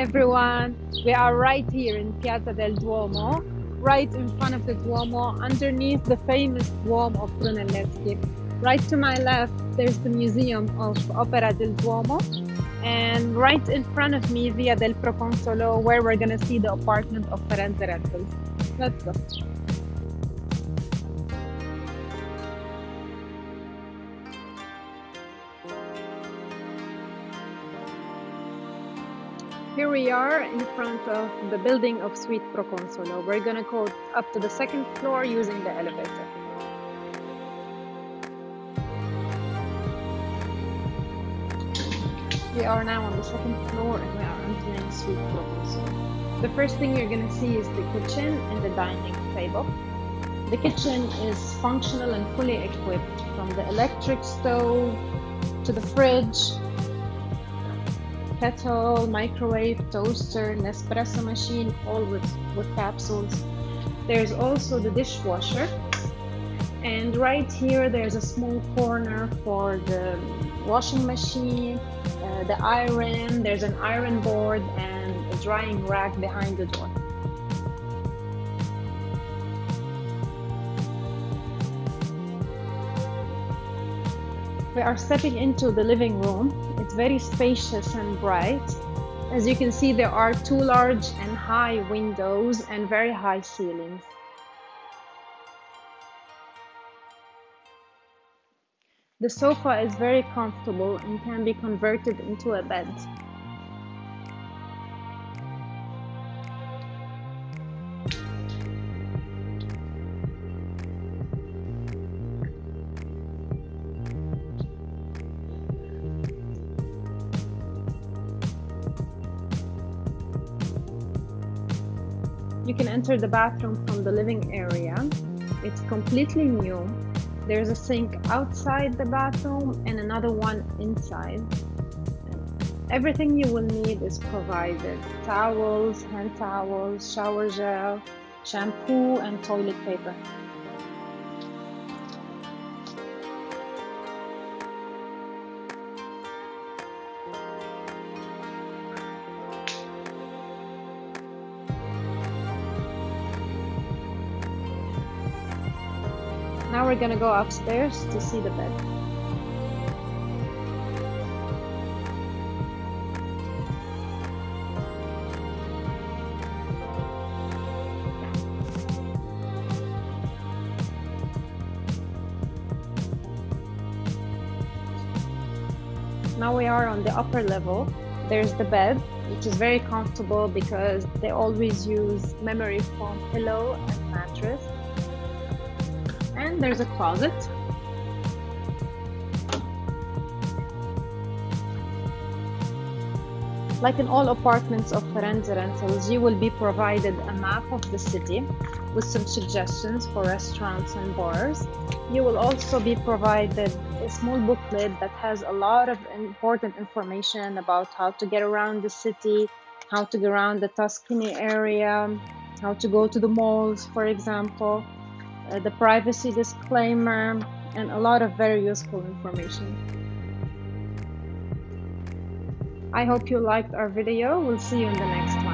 everyone. We are right here in Piazza del Duomo, right in front of the Duomo, underneath the famous Duomo of Brunelleschi. Right to my left, there's the Museum of Opera del Duomo, and right in front of me, Via del Proconsolo, where we're gonna see the apartment of Firenze Rentals. Let's go. Here we are in front of the building of Suite Proconsolo. We're gonna go up to the second floor using the elevator. We are now on the second floor and we are entering Suite Proconsolo. The first thing you're gonna see is the kitchen and the dining table. The kitchen is functional and fully equipped from the electric stove to the fridge kettle, microwave, toaster, Nespresso machine, all with, with capsules. There's also the dishwasher. And right here, there's a small corner for the washing machine, uh, the iron, there's an iron board and a drying rack behind the door. We are stepping into the living room. It's very spacious and bright. As you can see, there are two large and high windows and very high ceilings. The sofa is very comfortable and can be converted into a bed. You can enter the bathroom from the living area. It's completely new. There's a sink outside the bathroom and another one inside. Everything you will need is provided towels, hand towels, shower gel, shampoo, and toilet paper. Now we're gonna go upstairs to see the bed. Now we are on the upper level. There's the bed, which is very comfortable because they always use memory foam pillow and mattress there's a closet. Like in all apartments of Firenze Rentals, you will be provided a map of the city with some suggestions for restaurants and bars. You will also be provided a small booklet that has a lot of important information about how to get around the city, how to get around the Tuscany area, how to go to the malls, for example uh, the privacy disclaimer, and a lot of very useful information. I hope you liked our video. We'll see you in the next one.